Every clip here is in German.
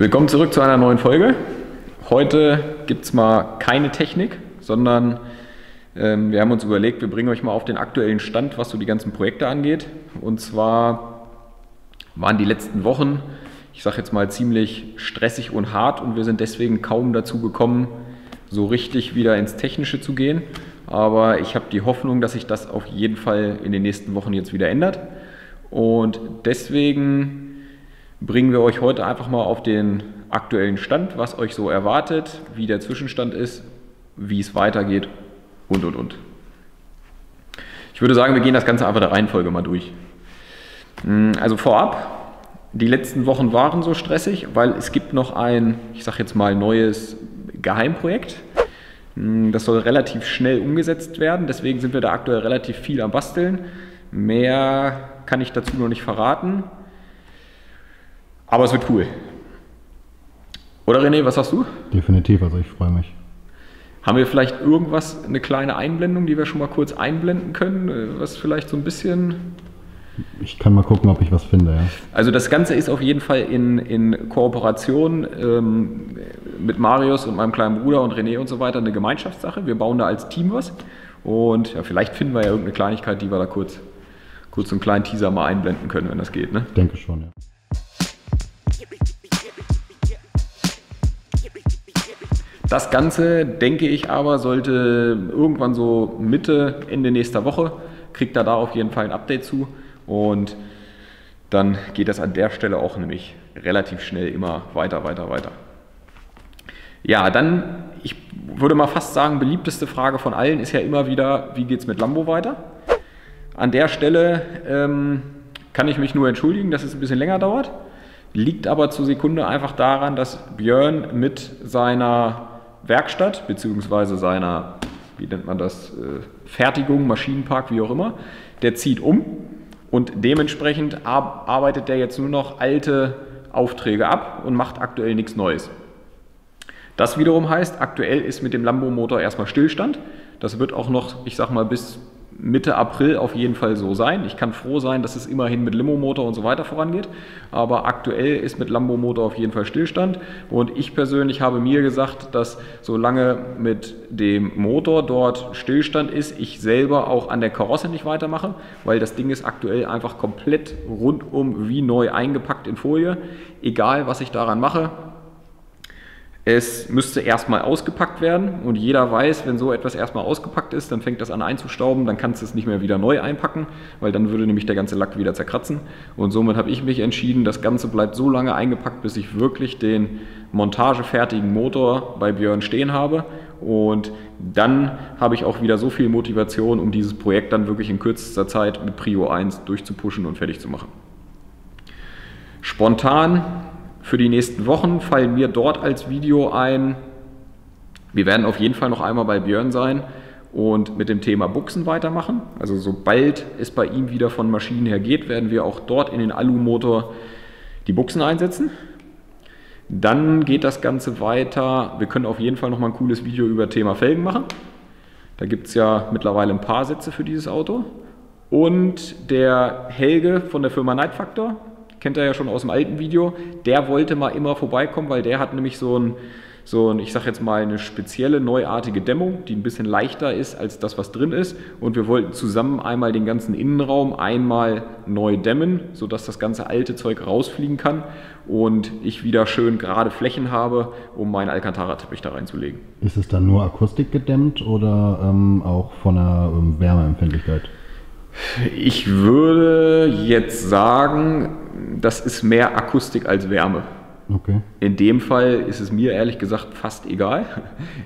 Willkommen zurück zu einer neuen Folge. Heute gibt es mal keine Technik, sondern ähm, wir haben uns überlegt, wir bringen euch mal auf den aktuellen Stand, was so die ganzen Projekte angeht. Und zwar waren die letzten Wochen, ich sage jetzt mal, ziemlich stressig und hart und wir sind deswegen kaum dazu gekommen, so richtig wieder ins Technische zu gehen. Aber ich habe die Hoffnung, dass sich das auf jeden Fall in den nächsten Wochen jetzt wieder ändert. Und deswegen bringen wir euch heute einfach mal auf den aktuellen Stand, was euch so erwartet, wie der Zwischenstand ist, wie es weitergeht und und und. Ich würde sagen, wir gehen das Ganze einfach der Reihenfolge mal durch. Hm, also vorab, die letzten Wochen waren so stressig, weil es gibt noch ein, ich sage jetzt mal, neues Geheimprojekt. Hm, das soll relativ schnell umgesetzt werden, deswegen sind wir da aktuell relativ viel am Basteln. Mehr kann ich dazu noch nicht verraten. Aber es wird cool. Oder René, was sagst du? Definitiv, also ich freue mich. Haben wir vielleicht irgendwas, eine kleine Einblendung, die wir schon mal kurz einblenden können, äh, was vielleicht so ein bisschen. Ich kann mal gucken, ob ich was finde, ja. Also das Ganze ist auf jeden Fall in, in Kooperation ähm, mit Marius und meinem kleinen Bruder und René und so weiter eine Gemeinschaftssache. Wir bauen da als Team was. Und ja, vielleicht finden wir ja irgendeine Kleinigkeit, die wir da kurz, kurz so einen kleinen Teaser mal einblenden können, wenn das geht. Ne? Ich denke schon, ja. Das Ganze, denke ich aber, sollte irgendwann so Mitte, Ende nächster Woche, kriegt er da auf jeden Fall ein Update zu. Und dann geht das an der Stelle auch nämlich relativ schnell immer weiter, weiter, weiter. Ja, dann, ich würde mal fast sagen, beliebteste Frage von allen ist ja immer wieder, wie geht es mit Lambo weiter? An der Stelle ähm, kann ich mich nur entschuldigen, dass es ein bisschen länger dauert. Liegt aber zur Sekunde einfach daran, dass Björn mit seiner Werkstatt beziehungsweise seiner, wie nennt man das, äh, Fertigung, Maschinenpark, wie auch immer, der zieht um und dementsprechend arbeitet der jetzt nur noch alte Aufträge ab und macht aktuell nichts Neues. Das wiederum heißt, aktuell ist mit dem Lambo-Motor erstmal Stillstand. Das wird auch noch, ich sag mal, bis Mitte April auf jeden Fall so sein. Ich kann froh sein, dass es immerhin mit Limo-Motor und so weiter vorangeht. Aber aktuell ist mit Lambo-Motor auf jeden Fall Stillstand. Und ich persönlich habe mir gesagt, dass solange mit dem Motor dort Stillstand ist, ich selber auch an der Karosse nicht weitermache, weil das Ding ist aktuell einfach komplett rundum wie neu eingepackt in Folie. Egal, was ich daran mache, es müsste erstmal ausgepackt werden und jeder weiß, wenn so etwas erstmal ausgepackt ist, dann fängt das an einzustauben, dann kannst du es nicht mehr wieder neu einpacken, weil dann würde nämlich der ganze Lack wieder zerkratzen. Und somit habe ich mich entschieden, das Ganze bleibt so lange eingepackt, bis ich wirklich den montagefertigen Motor bei Björn stehen habe. Und dann habe ich auch wieder so viel Motivation, um dieses Projekt dann wirklich in kürzester Zeit mit Prio 1 durchzupushen und fertig zu machen. Spontan für die nächsten Wochen fallen mir dort als Video ein. Wir werden auf jeden Fall noch einmal bei Björn sein und mit dem Thema Buchsen weitermachen. Also sobald es bei ihm wieder von Maschinen her geht, werden wir auch dort in den Alu-Motor die Buchsen einsetzen. Dann geht das Ganze weiter. Wir können auf jeden Fall noch mal ein cooles Video über Thema Felgen machen. Da gibt es ja mittlerweile ein paar Sätze für dieses Auto. Und der Helge von der Firma Night Factor, kennt er ja schon aus dem alten Video, der wollte mal immer vorbeikommen, weil der hat nämlich so ein, so ein, ich sag jetzt mal, eine spezielle neuartige Dämmung, die ein bisschen leichter ist als das, was drin ist. Und wir wollten zusammen einmal den ganzen Innenraum einmal neu dämmen, sodass das ganze alte Zeug rausfliegen kann und ich wieder schön gerade Flächen habe, um meinen Alcantara-Teppich da reinzulegen. Ist es dann nur Akustik gedämmt oder ähm, auch von der ähm, Wärmeempfindlichkeit? Ich würde jetzt sagen, das ist mehr Akustik als Wärme. Okay. In dem Fall ist es mir ehrlich gesagt fast egal.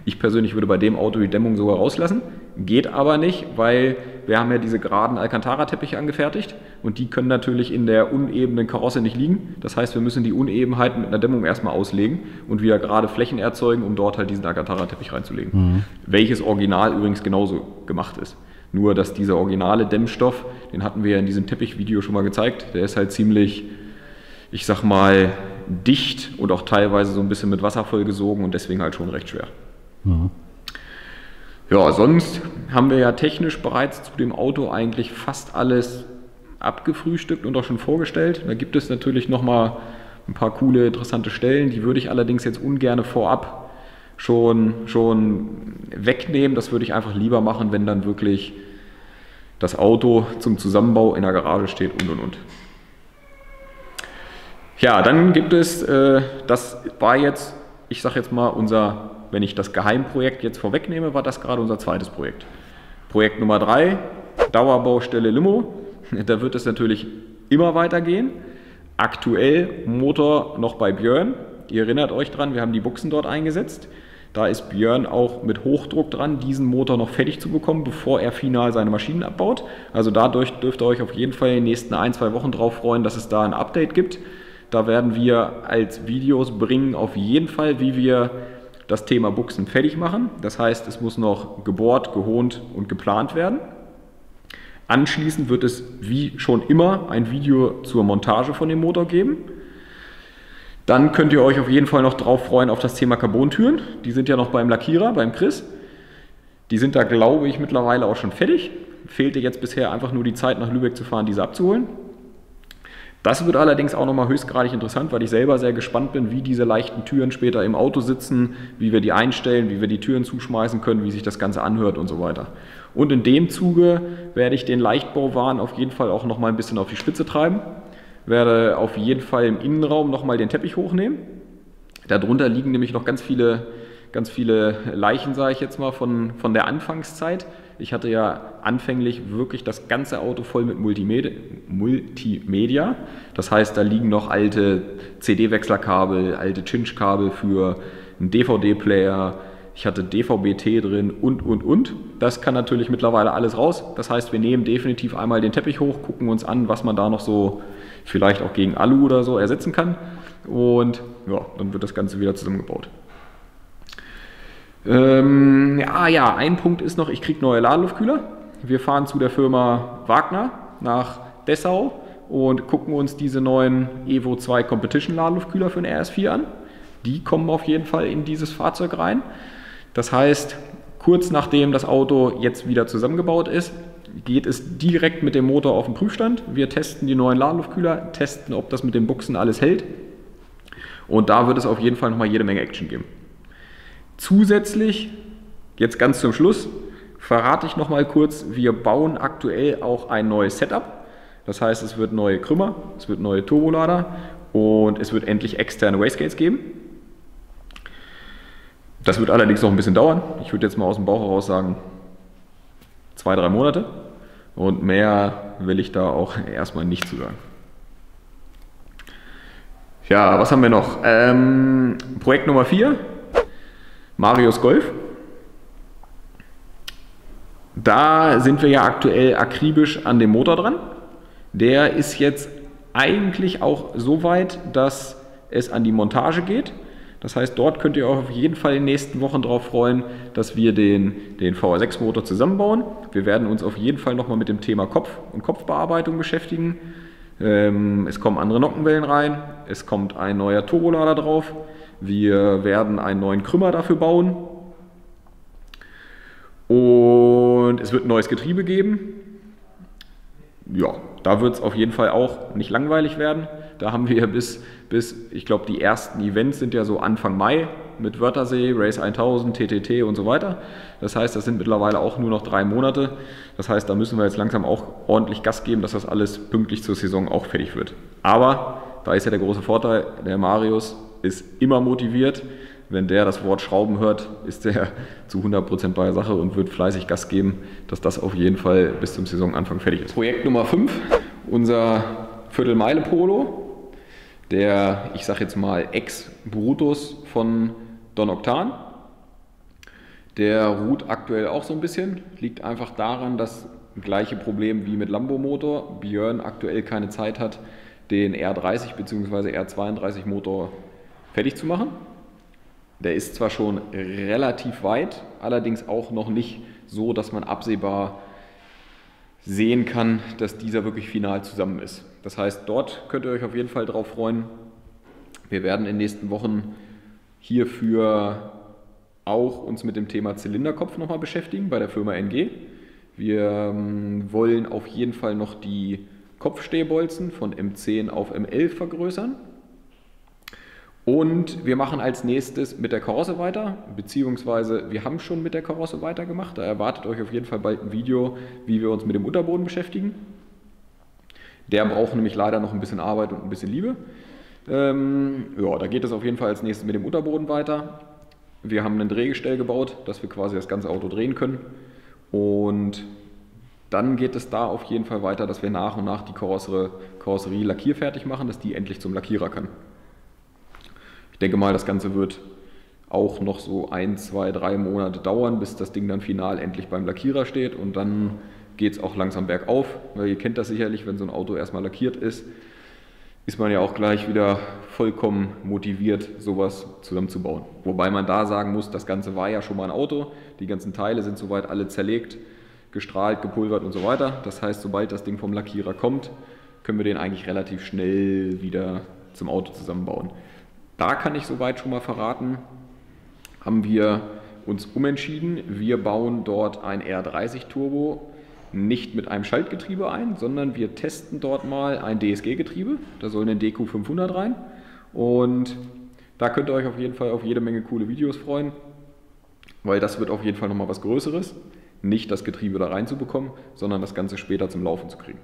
Ich persönlich würde bei dem Auto die Dämmung sogar rauslassen. Geht aber nicht, weil wir haben ja diese geraden Alcantara-Teppiche angefertigt und die können natürlich in der unebenen Karosse nicht liegen. Das heißt, wir müssen die Unebenheiten mit einer Dämmung erstmal auslegen und wieder gerade Flächen erzeugen, um dort halt diesen Alcantara-Teppich reinzulegen. Mhm. Welches Original übrigens genauso gemacht ist. Nur, dass dieser originale Dämmstoff, den hatten wir ja in diesem Teppichvideo schon mal gezeigt, der ist halt ziemlich, ich sag mal, dicht und auch teilweise so ein bisschen mit Wasser vollgesogen und deswegen halt schon recht schwer. Mhm. Ja, sonst haben wir ja technisch bereits zu dem Auto eigentlich fast alles abgefrühstückt und auch schon vorgestellt. Da gibt es natürlich nochmal ein paar coole, interessante Stellen. Die würde ich allerdings jetzt ungern vorab schon, schon wegnehmen. Das würde ich einfach lieber machen, wenn dann wirklich das Auto zum Zusammenbau in der Garage steht und und und. Ja, dann gibt es, äh, das war jetzt, ich sage jetzt mal, unser, wenn ich das Geheimprojekt jetzt vorwegnehme, war das gerade unser zweites Projekt. Projekt Nummer drei, Dauerbaustelle Limo. Da wird es natürlich immer weitergehen. Aktuell Motor noch bei Björn. Ihr erinnert euch dran, wir haben die Buchsen dort eingesetzt. Da ist Björn auch mit Hochdruck dran, diesen Motor noch fertig zu bekommen, bevor er final seine Maschinen abbaut. Also dadurch dürft ihr euch auf jeden Fall in den nächsten ein, zwei Wochen darauf freuen, dass es da ein Update gibt. Da werden wir als Videos bringen auf jeden Fall, wie wir das Thema Buchsen fertig machen. Das heißt, es muss noch gebohrt, gehohnt und geplant werden. Anschließend wird es wie schon immer ein Video zur Montage von dem Motor geben. Dann könnt ihr euch auf jeden Fall noch drauf freuen auf das Thema Carbontüren. Die sind ja noch beim Lackierer, beim Chris. Die sind da, glaube ich, mittlerweile auch schon fertig. Fehlte jetzt bisher einfach nur die Zeit, nach Lübeck zu fahren, diese abzuholen. Das wird allerdings auch nochmal höchstgradig interessant, weil ich selber sehr gespannt bin, wie diese leichten Türen später im Auto sitzen, wie wir die einstellen, wie wir die Türen zuschmeißen können, wie sich das Ganze anhört und so weiter. Und in dem Zuge werde ich den Leichtbauwahn auf jeden Fall auch nochmal ein bisschen auf die Spitze treiben werde auf jeden Fall im Innenraum nochmal den Teppich hochnehmen. Darunter liegen nämlich noch ganz viele, ganz viele Leichen, sage ich jetzt mal, von, von der Anfangszeit. Ich hatte ja anfänglich wirklich das ganze Auto voll mit Multimedia. Multimedia. Das heißt, da liegen noch alte CD-Wechslerkabel, alte Cinch-Kabel für einen DVD-Player. Ich hatte DVB-T drin und, und, und. Das kann natürlich mittlerweile alles raus. Das heißt, wir nehmen definitiv einmal den Teppich hoch, gucken uns an, was man da noch so vielleicht auch gegen Alu oder so ersetzen kann. Und ja, dann wird das Ganze wieder zusammengebaut. Ähm, ja, ja, ein Punkt ist noch, ich kriege neue Ladeluftkühler. Wir fahren zu der Firma Wagner nach Dessau und gucken uns diese neuen Evo 2 Competition Ladeluftkühler für den RS4 an. Die kommen auf jeden Fall in dieses Fahrzeug rein. Das heißt, kurz nachdem das Auto jetzt wieder zusammengebaut ist, geht es direkt mit dem Motor auf den Prüfstand. Wir testen die neuen Ladeluftkühler, testen, ob das mit den Buchsen alles hält. Und da wird es auf jeden Fall nochmal jede Menge Action geben. Zusätzlich, jetzt ganz zum Schluss, verrate ich nochmal kurz, wir bauen aktuell auch ein neues Setup. Das heißt, es wird neue Krümmer, es wird neue Turbolader und es wird endlich externe Wastegates geben. Das wird allerdings noch ein bisschen dauern. Ich würde jetzt mal aus dem Bauch heraus sagen, zwei, drei Monate. Und mehr will ich da auch erstmal nicht zu sagen. Ja, was haben wir noch? Ähm, Projekt Nummer 4, Marius Golf. Da sind wir ja aktuell akribisch an dem Motor dran. Der ist jetzt eigentlich auch so weit, dass es an die Montage geht. Das heißt, dort könnt ihr euch auf jeden Fall in den nächsten Wochen darauf freuen, dass wir den, den VR6-Motor zusammenbauen. Wir werden uns auf jeden Fall nochmal mit dem Thema Kopf und Kopfbearbeitung beschäftigen. Ähm, es kommen andere Nockenwellen rein, es kommt ein neuer Turbolader drauf. Wir werden einen neuen Krümmer dafür bauen. Und es wird ein neues Getriebe geben. Ja, da wird es auf jeden Fall auch nicht langweilig werden. Da haben wir bis, bis ich glaube, die ersten Events sind ja so Anfang Mai mit Wörthersee, Race 1000, TTT und so weiter. Das heißt, das sind mittlerweile auch nur noch drei Monate. Das heißt, da müssen wir jetzt langsam auch ordentlich Gas geben, dass das alles pünktlich zur Saison auch fertig wird. Aber da ist ja der große Vorteil, der Marius ist immer motiviert. Wenn der das Wort Schrauben hört, ist der zu 100% bei der Sache und wird fleißig Gas geben, dass das auf jeden Fall bis zum Saisonanfang fertig ist. Projekt Nummer 5, unser Viertelmeile-Polo der, ich sage jetzt mal, Ex-Brutus von Don Octan. Der ruht aktuell auch so ein bisschen, liegt einfach daran, dass gleiche Problem wie mit Lambo-Motor Björn aktuell keine Zeit hat, den R30 bzw. R32 Motor fertig zu machen. Der ist zwar schon relativ weit, allerdings auch noch nicht so, dass man absehbar sehen kann, dass dieser wirklich final zusammen ist. Das heißt, dort könnt ihr euch auf jeden Fall darauf freuen. Wir werden in den nächsten Wochen hierfür auch uns mit dem Thema Zylinderkopf nochmal beschäftigen bei der Firma NG. Wir ähm, wollen auf jeden Fall noch die Kopfstehbolzen von M10 auf M11 vergrößern. Und wir machen als nächstes mit der Karosse weiter, beziehungsweise wir haben schon mit der Karosse weitergemacht. Da erwartet euch auf jeden Fall bald ein Video, wie wir uns mit dem Unterboden beschäftigen. Der braucht nämlich leider noch ein bisschen Arbeit und ein bisschen Liebe. Ähm, ja, da geht es auf jeden Fall als nächstes mit dem Unterboden weiter. Wir haben ein Drehgestell gebaut, dass wir quasi das ganze Auto drehen können. Und dann geht es da auf jeden Fall weiter, dass wir nach und nach die Karosserie, Karosserie lackierfertig machen, dass die endlich zum Lackierer kann. Ich denke mal, das Ganze wird auch noch so ein, zwei, drei Monate dauern, bis das Ding dann final endlich beim Lackierer steht und dann geht es auch langsam bergauf, weil ihr kennt das sicherlich, wenn so ein Auto erstmal lackiert ist, ist man ja auch gleich wieder vollkommen motiviert, sowas zusammenzubauen. Wobei man da sagen muss, das Ganze war ja schon mal ein Auto, die ganzen Teile sind soweit alle zerlegt, gestrahlt, gepulvert und so weiter. Das heißt, sobald das Ding vom Lackierer kommt, können wir den eigentlich relativ schnell wieder zum Auto zusammenbauen. Da kann ich soweit schon mal verraten, haben wir uns umentschieden. Wir bauen dort ein R30 Turbo nicht mit einem Schaltgetriebe ein, sondern wir testen dort mal ein DSG-Getriebe. Da soll ein DQ500 rein. Und da könnt ihr euch auf jeden Fall auf jede Menge coole Videos freuen, weil das wird auf jeden Fall nochmal was Größeres. Nicht das Getriebe da reinzubekommen, sondern das Ganze später zum Laufen zu kriegen.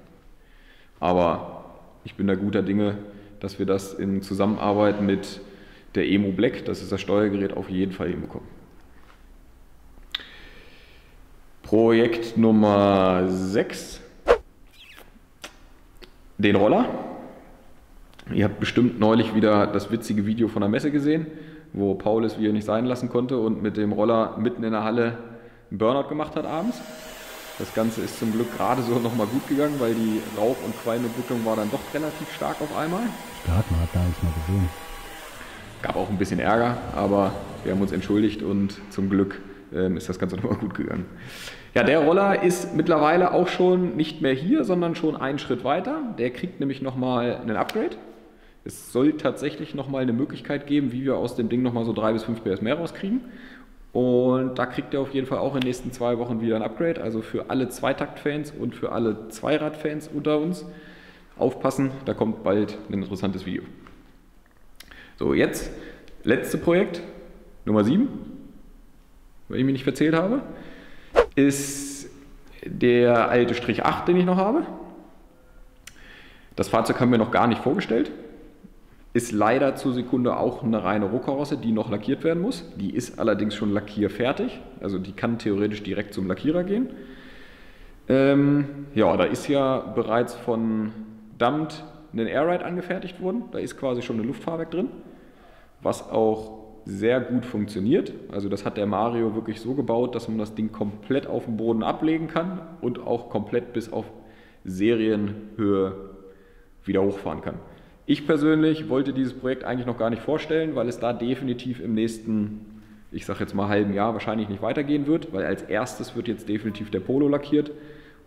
Aber ich bin da guter Dinge, dass wir das in Zusammenarbeit mit der Emo Black, das ist das Steuergerät, auf jeden Fall hinbekommen. Projekt Nummer 6, den Roller. Ihr habt bestimmt neulich wieder das witzige Video von der Messe gesehen, wo Paul es wieder nicht sein lassen konnte und mit dem Roller mitten in der Halle einen Burnout gemacht hat abends. Das Ganze ist zum Glück gerade so nochmal gut gegangen, weil die Rauch- und Qualmentwicklung war dann doch relativ stark auf einmal. Stark, man hat gar nichts mehr gesehen. Gab auch ein bisschen Ärger, aber wir haben uns entschuldigt und zum Glück ähm, ist das Ganze nochmal gut gegangen. Ja, der Roller ist mittlerweile auch schon nicht mehr hier, sondern schon einen Schritt weiter. Der kriegt nämlich nochmal einen Upgrade. Es soll tatsächlich nochmal eine Möglichkeit geben, wie wir aus dem Ding nochmal so 3 bis 5 PS mehr rauskriegen. Und da kriegt ihr auf jeden Fall auch in den nächsten zwei Wochen wieder ein Upgrade. Also für alle Zweitakt-Fans und für alle Zweirad-Fans unter uns. Aufpassen, da kommt bald ein interessantes Video. So, jetzt letzte Projekt, Nummer 7, wenn ich mich nicht verzählt habe, ist der alte Strich 8, den ich noch habe. Das Fahrzeug haben wir noch gar nicht vorgestellt. Ist leider zur Sekunde auch eine reine Rohkarosse, die noch lackiert werden muss. Die ist allerdings schon lackierfertig, also die kann theoretisch direkt zum Lackierer gehen. Ähm, ja, da ist ja bereits von Damt ein Airride angefertigt worden. Da ist quasi schon ein Luftfahrwerk drin, was auch sehr gut funktioniert. Also das hat der Mario wirklich so gebaut, dass man das Ding komplett auf dem Boden ablegen kann und auch komplett bis auf Serienhöhe wieder hochfahren kann. Ich persönlich wollte dieses Projekt eigentlich noch gar nicht vorstellen, weil es da definitiv im nächsten, ich sage jetzt mal halben Jahr wahrscheinlich nicht weitergehen wird, weil als erstes wird jetzt definitiv der Polo lackiert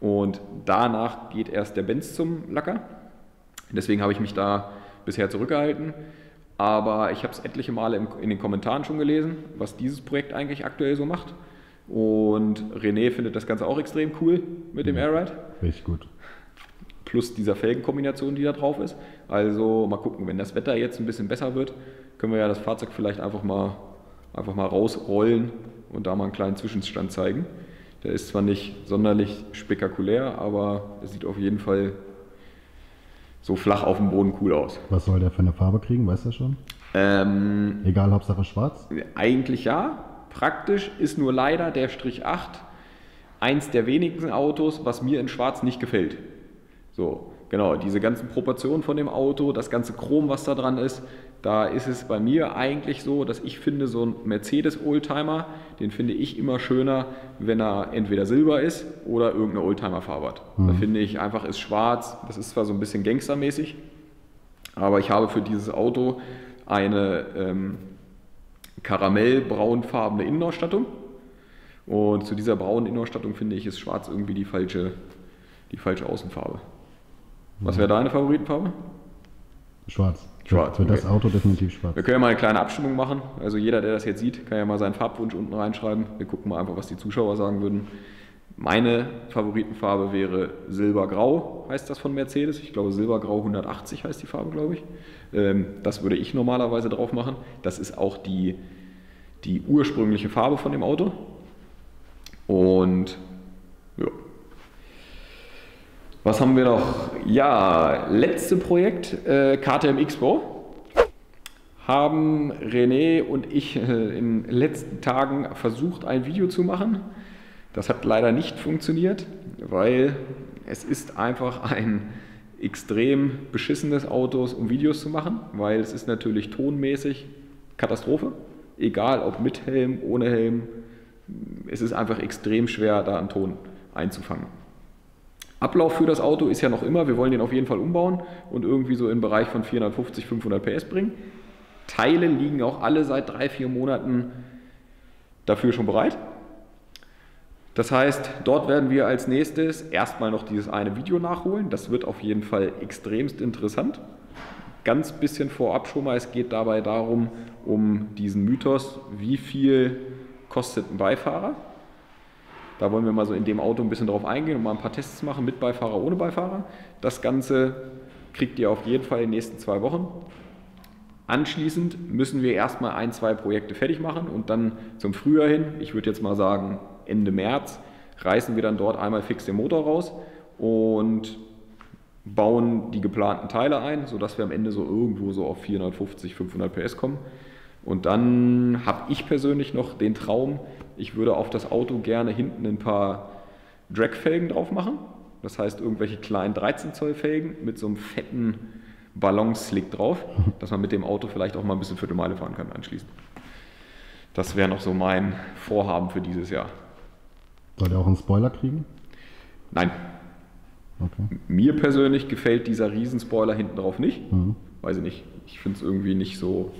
und danach geht erst der Benz zum Lacker. Deswegen habe ich mich da bisher zurückgehalten. Aber ich habe es etliche Male in den Kommentaren schon gelesen, was dieses Projekt eigentlich aktuell so macht. Und René findet das Ganze auch extrem cool mit dem Airride. Richtig gut plus dieser Felgenkombination, die da drauf ist. Also mal gucken, wenn das Wetter jetzt ein bisschen besser wird, können wir ja das Fahrzeug vielleicht einfach mal, einfach mal rausrollen und da mal einen kleinen Zwischenstand zeigen. Der ist zwar nicht sonderlich spektakulär, aber es sieht auf jeden Fall so flach auf dem Boden cool aus. Was soll der für eine Farbe kriegen, weißt du schon? Ähm, Egal, Hauptsache schwarz? Eigentlich ja. Praktisch ist nur leider der Strich 8 eins der wenigen Autos, was mir in schwarz nicht gefällt. So, genau, diese ganzen Proportionen von dem Auto, das ganze Chrom, was da dran ist, da ist es bei mir eigentlich so, dass ich finde, so ein Mercedes-Oldtimer, den finde ich immer schöner, wenn er entweder silber ist oder irgendeine Oldtimer-Farbe hat. Mhm. Da finde ich einfach, ist schwarz, das ist zwar so ein bisschen gangstermäßig, aber ich habe für dieses Auto eine ähm, karamellbraunfarbene Innenausstattung. Und zu dieser braunen Innenausstattung finde ich, ist schwarz irgendwie die falsche, die falsche Außenfarbe. Was wäre deine Favoritenfarbe? Schwarz. Schwarz. Für okay. das Auto definitiv schwarz. Wir können ja mal eine kleine Abstimmung machen. Also jeder, der das jetzt sieht, kann ja mal seinen Farbwunsch unten reinschreiben. Wir gucken mal einfach, was die Zuschauer sagen würden. Meine Favoritenfarbe wäre Silbergrau, heißt das von Mercedes. Ich glaube, Silbergrau 180 heißt die Farbe, glaube ich. Ähm, das würde ich normalerweise drauf machen. Das ist auch die, die ursprüngliche Farbe von dem Auto. Und ja. Was haben wir noch? Ja, letzte Projekt, äh, KTM Expo. Haben René und ich äh, in den letzten Tagen versucht, ein Video zu machen. Das hat leider nicht funktioniert, weil es ist einfach ein extrem beschissenes Auto, um Videos zu machen, weil es ist natürlich tonmäßig Katastrophe. Egal ob mit Helm, ohne Helm. Es ist einfach extrem schwer, da einen Ton einzufangen. Ablauf für das Auto ist ja noch immer, wir wollen den auf jeden Fall umbauen und irgendwie so im Bereich von 450, 500 PS bringen. Teile liegen auch alle seit drei, vier Monaten dafür schon bereit. Das heißt, dort werden wir als nächstes erstmal noch dieses eine Video nachholen. Das wird auf jeden Fall extremst interessant. Ganz bisschen vorab schon mal, es geht dabei darum, um diesen Mythos, wie viel kostet ein Beifahrer. Da wollen wir mal so in dem Auto ein bisschen drauf eingehen und mal ein paar Tests machen mit Beifahrer, ohne Beifahrer. Das Ganze kriegt ihr auf jeden Fall in den nächsten zwei Wochen. Anschließend müssen wir erstmal ein, zwei Projekte fertig machen und dann zum Frühjahr hin, ich würde jetzt mal sagen Ende März, reißen wir dann dort einmal fix den Motor raus und bauen die geplanten Teile ein, sodass wir am Ende so irgendwo so auf 450, 500 PS kommen. Und dann habe ich persönlich noch den Traum, ich würde auf das Auto gerne hinten ein paar Dragfelgen drauf machen. Das heißt irgendwelche kleinen 13 Zoll Felgen mit so einem fetten Ballonslick drauf, dass man mit dem Auto vielleicht auch mal ein bisschen Viertelmeile fahren kann anschließend. Das wäre noch so mein Vorhaben für dieses Jahr. Soll der auch einen Spoiler kriegen? Nein. Okay. Mir persönlich gefällt dieser Riesenspoiler hinten drauf nicht. Mhm. Weiß ich nicht. Ich finde es irgendwie nicht so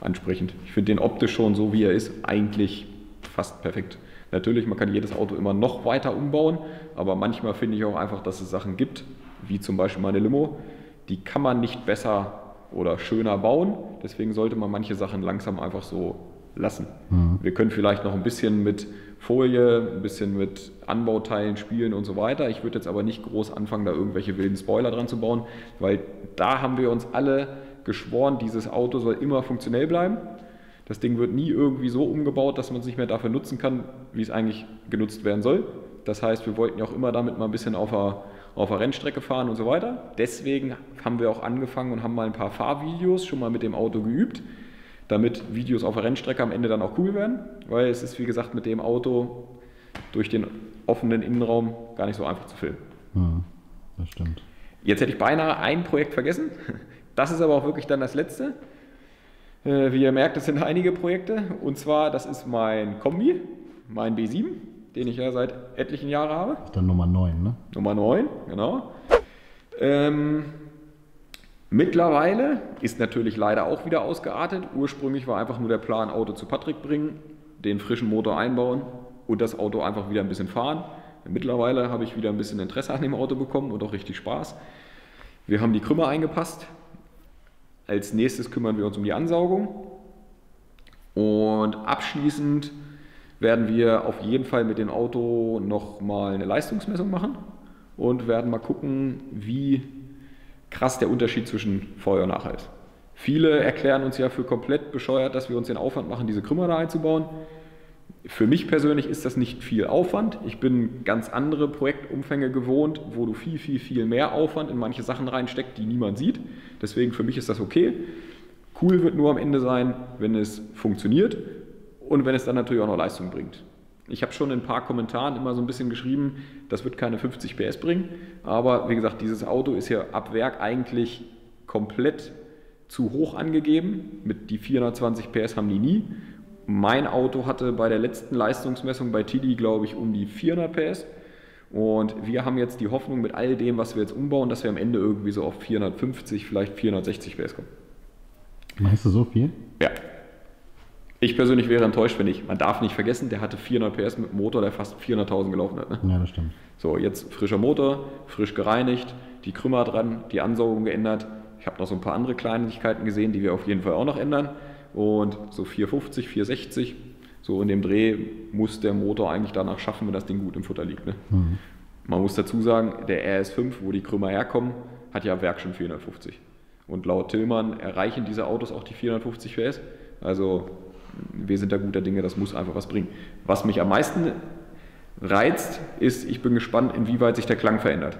ansprechend. Ich finde den optisch schon so, wie er ist, eigentlich fast perfekt. Natürlich, man kann jedes Auto immer noch weiter umbauen, aber manchmal finde ich auch einfach, dass es Sachen gibt, wie zum Beispiel meine Limo, die kann man nicht besser oder schöner bauen. Deswegen sollte man manche Sachen langsam einfach so lassen. Mhm. Wir können vielleicht noch ein bisschen mit Folie, ein bisschen mit Anbauteilen spielen und so weiter. Ich würde jetzt aber nicht groß anfangen, da irgendwelche wilden Spoiler dran zu bauen, weil da haben wir uns alle geschworen, dieses Auto soll immer funktionell bleiben. Das Ding wird nie irgendwie so umgebaut, dass man es nicht mehr dafür nutzen kann, wie es eigentlich genutzt werden soll. Das heißt, wir wollten ja auch immer damit mal ein bisschen auf der, auf der Rennstrecke fahren und so weiter. Deswegen haben wir auch angefangen und haben mal ein paar Fahrvideos schon mal mit dem Auto geübt, damit Videos auf der Rennstrecke am Ende dann auch cool werden, weil es ist, wie gesagt, mit dem Auto durch den offenen Innenraum gar nicht so einfach zu filmen. Ja, das stimmt. Jetzt hätte ich beinahe ein Projekt vergessen. Das ist aber auch wirklich dann das letzte. Äh, wie ihr merkt, es sind einige Projekte. Und zwar, das ist mein Kombi, mein B7, den ich ja seit etlichen Jahren habe. Das ist dann Nummer 9, ne? Nummer 9, genau. Ähm, mittlerweile ist natürlich leider auch wieder ausgeartet. Ursprünglich war einfach nur der Plan, Auto zu Patrick bringen, den frischen Motor einbauen und das Auto einfach wieder ein bisschen fahren. Mittlerweile habe ich wieder ein bisschen Interesse an dem Auto bekommen und auch richtig Spaß. Wir haben die Krümmer eingepasst, als nächstes kümmern wir uns um die Ansaugung. Und abschließend werden wir auf jeden Fall mit dem Auto nochmal eine Leistungsmessung machen und werden mal gucken, wie krass der Unterschied zwischen vorher und nachher ist. Viele erklären uns ja für komplett bescheuert, dass wir uns den Aufwand machen, diese Krümmer da einzubauen. Für mich persönlich ist das nicht viel Aufwand. Ich bin ganz andere Projektumfänge gewohnt, wo du viel, viel, viel mehr Aufwand in manche Sachen reinsteckt, die niemand sieht. Deswegen für mich ist das okay. Cool wird nur am Ende sein, wenn es funktioniert und wenn es dann natürlich auch noch Leistung bringt. Ich habe schon in ein paar Kommentaren immer so ein bisschen geschrieben, das wird keine 50 PS bringen, aber wie gesagt, dieses Auto ist ja ab Werk eigentlich komplett zu hoch angegeben. Mit die 420 PS haben die nie mein Auto hatte bei der letzten Leistungsmessung bei Tidi, glaube ich, um die 400 PS. Und wir haben jetzt die Hoffnung mit all dem, was wir jetzt umbauen, dass wir am Ende irgendwie so auf 450, vielleicht 460 PS kommen. Meinst du so viel? Ja. Ich persönlich wäre enttäuscht, wenn ich, man darf nicht vergessen, der hatte 400 PS mit einem Motor, der fast 400.000 gelaufen hat. Ne? Ja, das stimmt. So, jetzt frischer Motor, frisch gereinigt, die Krümmer dran, die Ansaugung geändert. Ich habe noch so ein paar andere Kleinigkeiten gesehen, die wir auf jeden Fall auch noch ändern. Und so 450, 460, so in dem Dreh muss der Motor eigentlich danach schaffen, wenn das Ding gut im Futter liegt. Ne? Mhm. Man muss dazu sagen, der RS5, wo die Krümmer herkommen, hat ja Werk schon 450. Und laut Tillmann erreichen diese Autos auch die 450 PS. Also wir sind da guter Dinge, das muss einfach was bringen. Was mich am meisten reizt, ist, ich bin gespannt, inwieweit sich der Klang verändert.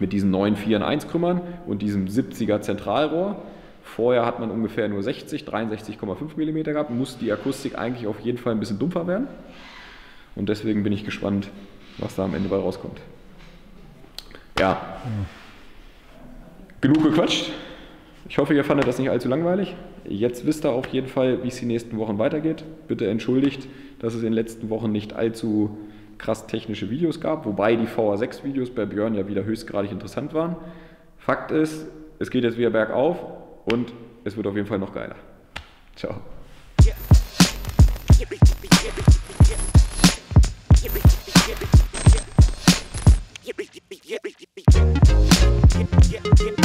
Mit diesen neuen 4 in 1 Krümmern und diesem 70er Zentralrohr. Vorher hat man ungefähr nur 60, 63,5 mm gehabt, muss die Akustik eigentlich auf jeden Fall ein bisschen dumpfer werden. Und deswegen bin ich gespannt, was da am Ende bei rauskommt. Ja. Genug gequatscht. Ich hoffe, ihr fandet das nicht allzu langweilig. Jetzt wisst ihr auf jeden Fall, wie es die nächsten Wochen weitergeht. Bitte entschuldigt, dass es in den letzten Wochen nicht allzu krass technische Videos gab, wobei die VR6-Videos bei Björn ja wieder höchstgradig interessant waren. Fakt ist, es geht jetzt wieder bergauf und es wird auf jeden Fall noch geiler. Ciao. Yeah, yeah, yeah.